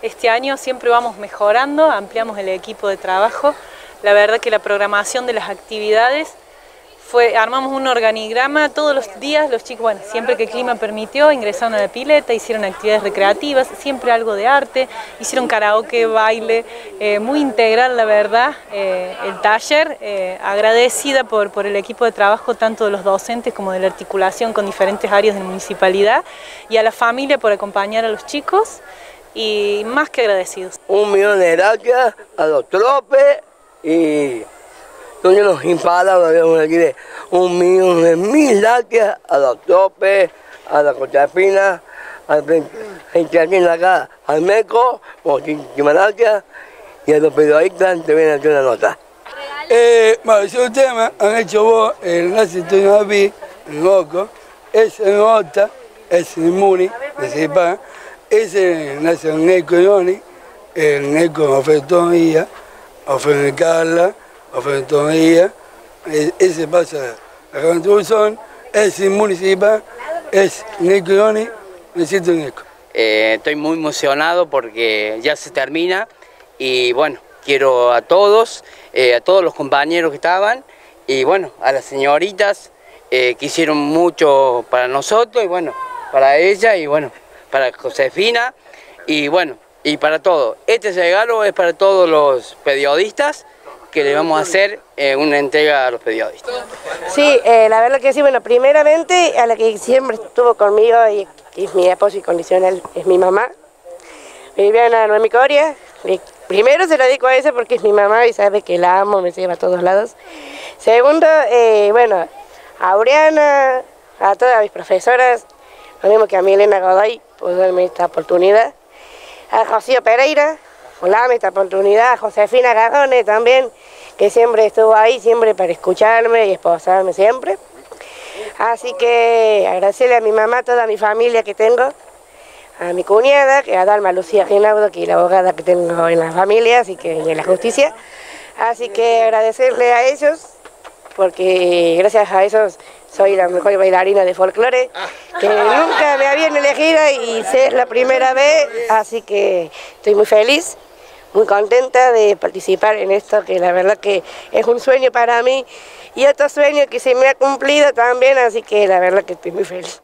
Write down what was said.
Este año siempre vamos mejorando, ampliamos el equipo de trabajo. La verdad que la programación de las actividades fue, armamos un organigrama todos los días, los chicos, bueno, siempre que el clima permitió, ingresaron a la pileta, hicieron actividades recreativas, siempre algo de arte, hicieron karaoke, baile, eh, muy integral la verdad, eh, el taller, eh, agradecida por, por el equipo de trabajo tanto de los docentes como de la articulación con diferentes áreas de la municipalidad y a la familia por acompañar a los chicos y más que agradecidos. Un millón de gracias a los tropes y no nos imparables, un millón de mil gracias a los tropes, a la Cotapina, a gente aquí en la casa, al MECO, muchísimas gracias, y a los periodistas que vienen a hacer una nota. Eh, bueno, ese tema han hecho vos, el Nazi Tonaví, el Moco, es el Nota, es el Muni, de Sepa, ese nace el Neco Ioni, el Neco Ofetonia, Ofencarla, Ofentonía, ese pasa a Cantuzón, es el municipal, es Neco Ioni, necesito Neco. Eh, estoy muy emocionado porque ya se termina y bueno, quiero a todos, eh, a todos los compañeros que estaban y bueno, a las señoritas eh, que hicieron mucho para nosotros y bueno, para ella y bueno, para Josefina y bueno, y para todo. Este regalo es para todos los periodistas que le vamos a hacer eh, una entrega a los periodistas. Sí, eh, la verdad que sí, bueno, primeramente a la que siempre estuvo conmigo y que es mi esposo incondicional, es mi mamá, Viviana Noemi Coria. Y primero se lo dedico a ella porque es mi mamá y sabe que la amo, me lleva a todos lados. Segundo, eh, bueno, a Aureana, a todas mis profesoras, lo mismo que a mi Elena Godoy, por darme esta oportunidad. A José Pereira, por darme esta oportunidad. A Josefina Garrone también, que siempre estuvo ahí, siempre para escucharme y esposarme siempre. Así que agradecerle a mi mamá, toda mi familia que tengo, a mi cuñada, que a Dalma Lucía Ginaudo, que es la abogada que tengo en la familia, así que en la justicia. Así que agradecerle a ellos, porque gracias a ellos soy la mejor bailarina de folclore, que nunca me habían y es la primera vez, así que estoy muy feliz, muy contenta de participar en esto, que la verdad que es un sueño para mí y otro sueño que se me ha cumplido también, así que la verdad que estoy muy feliz.